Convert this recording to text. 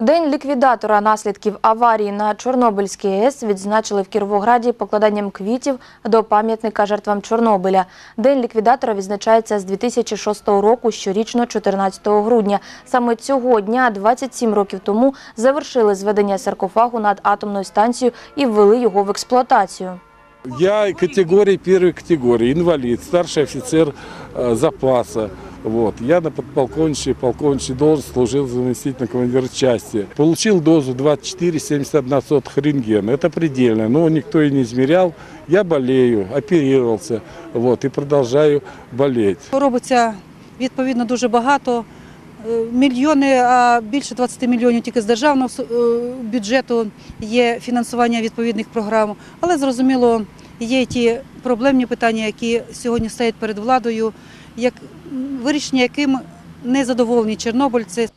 День ліквідатора наслідків аварії на Чорнобильській АЕС відзначили в Кіровограді покладанням квітів до пам'ятника жертвам Чорнобиля. День ліквідатора відзначається з 2006 року, щорічно 14 грудня. Саме цього дня, 27 років тому, завершили зведення саркофагу над атомною станцією і ввели його в експлуатацію. Я категории первой категории, инвалид, старший офицер э, запаса. Вот. Я на подполковничьей, полковничьей должности служил заместителем командира части. Получил дозу 24,71 сотых рентгена. Это предельно, но никто и не измерял. Я болею, оперировался вот, и продолжаю болеть. Робиться відповідно дуже багато. Е, Мільйони, а більше 20 мільйонів тільки з державного е, бюджету є фінансування відповідних програм. Але зрозуміло, є ті проблемні питання, які сьогодні стоять перед владою, як вирішення яким не задоволені чорнобильці.